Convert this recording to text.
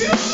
you.